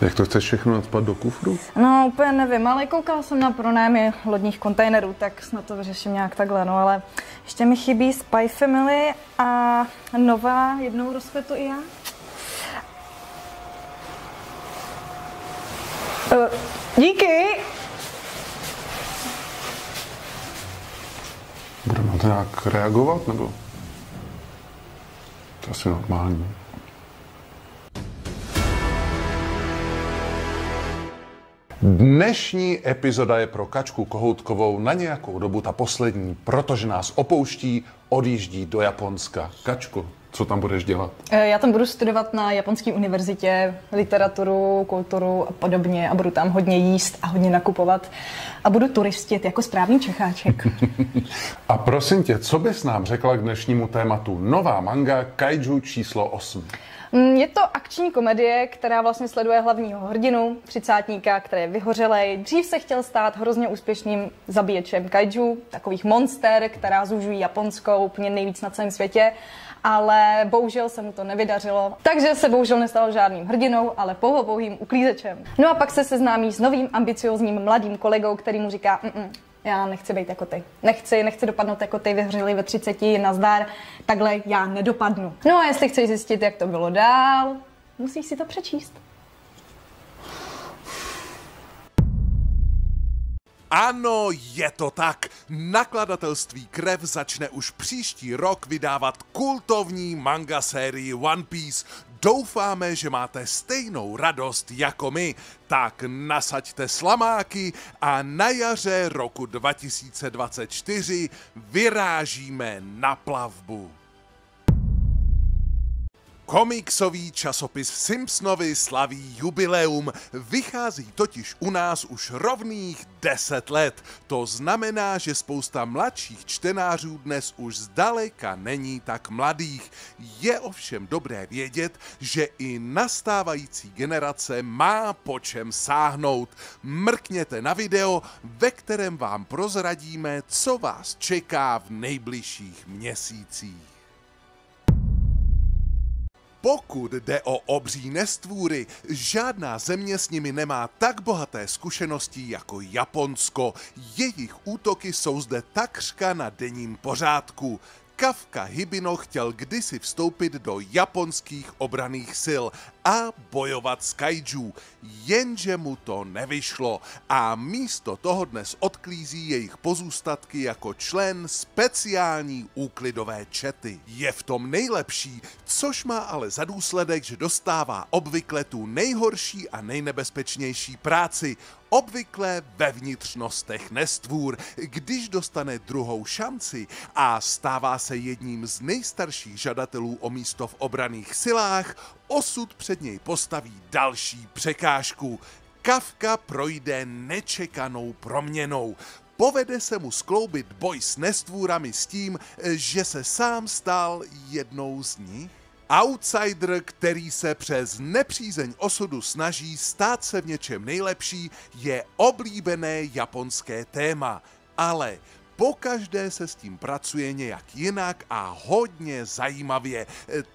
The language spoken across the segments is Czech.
Jak to chceš všechno nadspat do kufru? No, úplně nevím, ale koukala jsem na pronájmy lodních kontejnerů, tak snad to vyřeším nějak takhle, no ale ještě mi chybí Spy Family a nová jednou rozkvetu i já. Uh, díky! Bude na to nějak reagovat, nebo? To asi normální. Dnešní epizoda je pro Kačku Kohoutkovou na nějakou dobu ta poslední, protože nás opouští, odjíždí do Japonska. Kačku, co tam budeš dělat? Eh, Já tam budu studovat na japonské univerzitě literaturu, kulturu a podobně a budu tam hodně jíst a hodně nakupovat a budu turistit jako správný Čecháček. A prosím tě, co bys nám řekla k dnešnímu tématu? Nová manga Kaiju číslo 8. Mm, Je to akční komedie, která vlastně sleduje hlavního hrdinu, třicátníka, který je vyhořelej. Dřív se chtěl stát hrozně úspěšným zabíječem kaiju, takových monster, která zužují Japonskou úplně nejvíc na celém světě. Ale bohužel se mu to nevydařilo, takže se bohužel nestal žádným hrdinou, ale pouho pouhým uklízečem. No a pak se seznámí s novým ambiciozním mladým kolegou, který mu říká, Mm-mm, já nechci být jako ty. Nechci, nechci dopadnout jako ty, vyhřeli ve 30, nazdar, takhle já nedopadnu. No a jestli chceš zjistit, jak to bylo dál, musíš si to přečíst. Ano, je to tak. Nakladatelství Krev začne už příští rok vydávat kultovní manga sérii One Piece. Doufáme, že máte stejnou radost jako my. Tak nasaďte slamáky a na jaře roku 2024 vyrážíme na plavbu. Komiksový časopis Simpsonovi slaví jubileum. Vychází totiž u nás už rovných 10 let. To znamená, že spousta mladších čtenářů dnes už zdaleka není tak mladých. Je ovšem dobré vědět, že i nastávající generace má po čem sáhnout. Mrkněte na video, ve kterém vám prozradíme, co vás čeká v nejbližších měsících. Pokud jde o obří nestvůry, žádná země s nimi nemá tak bohaté zkušenosti jako Japonsko. Jejich útoky jsou zde takřka na denním pořádku. Kafka Hibino chtěl kdysi vstoupit do japonských obraných sil a bojovat s kaiju, jenže mu to nevyšlo a místo toho dnes odklízí jejich pozůstatky jako člen speciální úklidové čety. Je v tom nejlepší, což má ale za důsledek, že dostává obvykle tu nejhorší a nejnebezpečnější práci, obvykle ve vnitřnostech nestvůr, když dostane druhou šanci a stává se jedním z nejstarších žadatelů o místo v obraných silách, osud před něj postaví další překážku. Kafka projde nečekanou proměnou. Povede se mu skloubit boj s nestvůrami s tím, že se sám stal jednou z nich? Outsider, který se přes nepřízeň osudu snaží stát se v něčem nejlepší, je oblíbené japonské téma. Ale pokaždé se s tím pracuje nějak jinak a hodně zajímavě.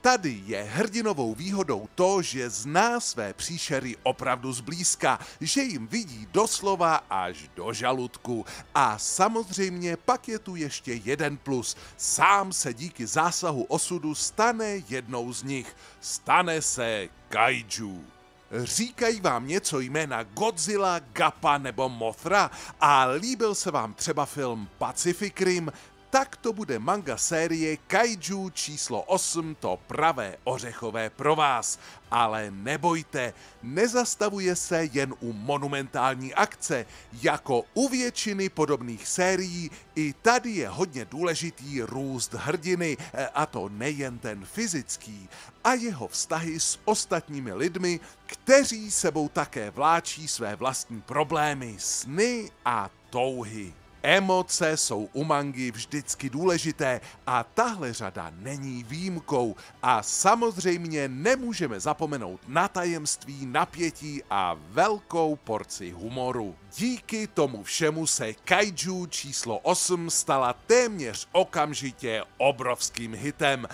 Tady je hrdinovou výhodou to, že zná své příšery opravdu zblízka, že jim vidí doslova až do žaludku. A samozřejmě pak je tu ještě jeden plus. Sám se díky zásahu osudu stane jednou z nich. Stane se kaiju. Říkají vám něco jména Godzilla, Gappa nebo Mothra? A líbil se vám třeba film Pacific Rim, tak to bude manga série Kaiju číslo 8, to pravé ořechové pro vás. Ale nebojte, nezastavuje se jen u monumentální akce. Jako u většiny podobných sérií, i tady je hodně důležitý růst hrdiny, e, a to nejen ten fyzický, a jeho vztahy s ostatními lidmi, kteří sebou také vláčí své vlastní problémy, sny a touhy. Emoce jsou u mangy vždycky důležité a tahle řada není výjimkou. A samozřejmě nemůžeme zapomenout na tajemství, napětí a velkou porci humoru. Díky tomu všemu se Kaiju číslo 8 stala téměř okamžitě obrovským hitem.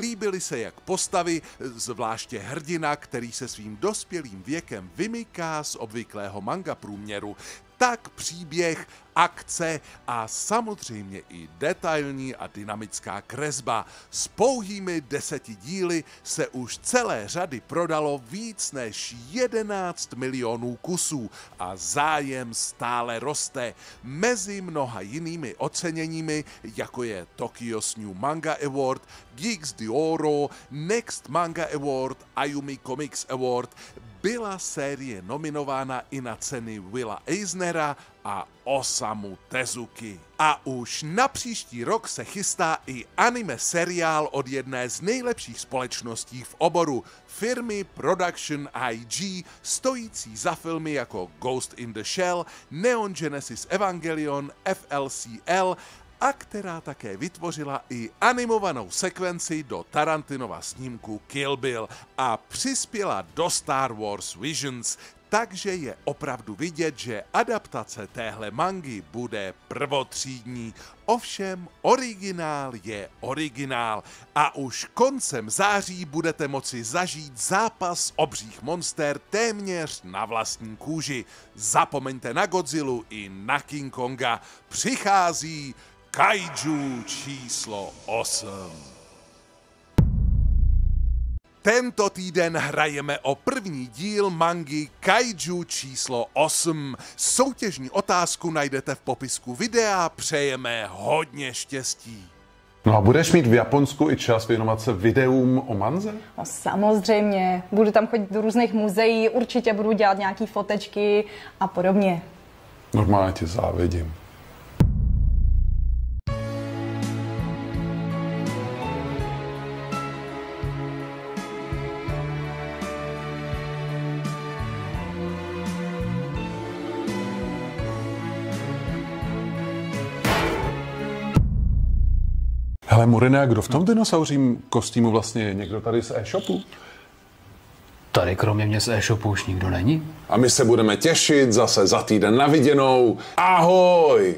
Líbily se jak postavy, zvláště hrdina, který se svým dospělým věkem vymyká z obvyklého manga průměru tak příběh, akce a samozřejmě i detailní a dynamická kresba. S pouhými deseti díly se už celé řady prodalo víc než 11 milionů kusů a zájem stále roste. Mezi mnoha jinými oceněními, jako je Tokyo's New Manga Award, Geeks de Oro, Next Manga Award, Ayumi Comics Award, byla série nominována i na ceny Willa Eisnera a Osamu Tezuki. A už na příští rok se chystá i anime seriál od jedné z nejlepších společností v oboru, firmy Production IG, stojící za filmy jako Ghost in the Shell, Neon Genesis Evangelion, FLCL a která také vytvořila i animovanou sekvenci do Tarantinova snímku Kill Bill a přispěla do Star Wars Visions, takže je opravdu vidět, že adaptace téhle mangy bude prvotřídní. Ovšem, originál je originál a už koncem září budete moci zažít zápas obřích monster téměř na vlastní kůži. Zapomeňte na Godzillu i na King Konga. Přichází Kaiju číslo 8. Tento týden hrajeme o první díl mangy Kaiju číslo 8. Soutěžní otázku najdete v popisku videa. Přejeme hodně štěstí. No a budeš mít v Japonsku i čas věnovat se videům o manze? No samozřejmě, budu tam chodit do různých muzeí, určitě budu dělat nějaký fotečky a podobně. Normálně ti závidím. Hele, Murina, kdo v tom dinosauřím kostýmu vlastně je? Někdo tady z e-shopu? Tady kromě mě z e-shopu už nikdo není. A my se budeme těšit zase za týden na viděnou. Ahoj!